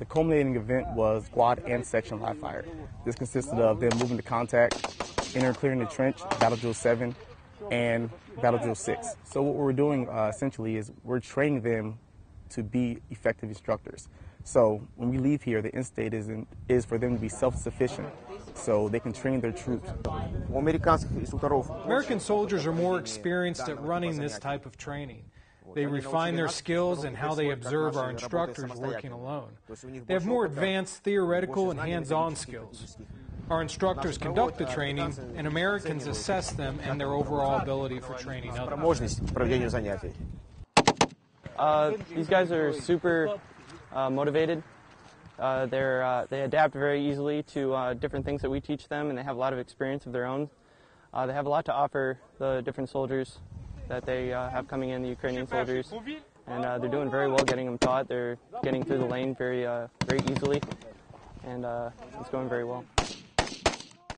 The culminating event was squad and section live fire. This consisted of them moving to contact, inner clearing the trench, battle drill 7, and battle drill 6. So what we're doing uh, essentially is we're training them to be effective instructors. So when we leave here, the end state is, in, is for them to be self-sufficient so they can train their troops. American soldiers are more experienced at running this type of training. They refine their skills and how they observe our instructors working alone. They have more advanced theoretical and hands-on skills. Our instructors conduct the training, and Americans assess them and their overall ability for training others. Uh, these guys are super uh, motivated. Uh, they're, uh, they adapt very easily to uh, different things that we teach them, and they have a lot of experience of their own. Uh, they have a lot to offer the different soldiers that they uh, have coming in, the Ukrainian soldiers, and uh, they're doing very well getting them taught. They're getting through the lane very, uh, very easily, and uh, it's going very well.